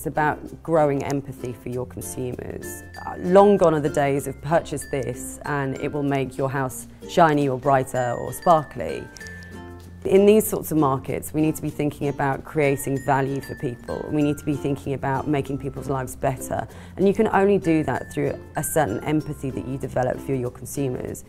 It's about growing empathy for your consumers. Uh, long gone are the days of purchase this and it will make your house shiny or brighter or sparkly. In these sorts of markets, we need to be thinking about creating value for people. We need to be thinking about making people's lives better. And you can only do that through a certain empathy that you develop for your consumers.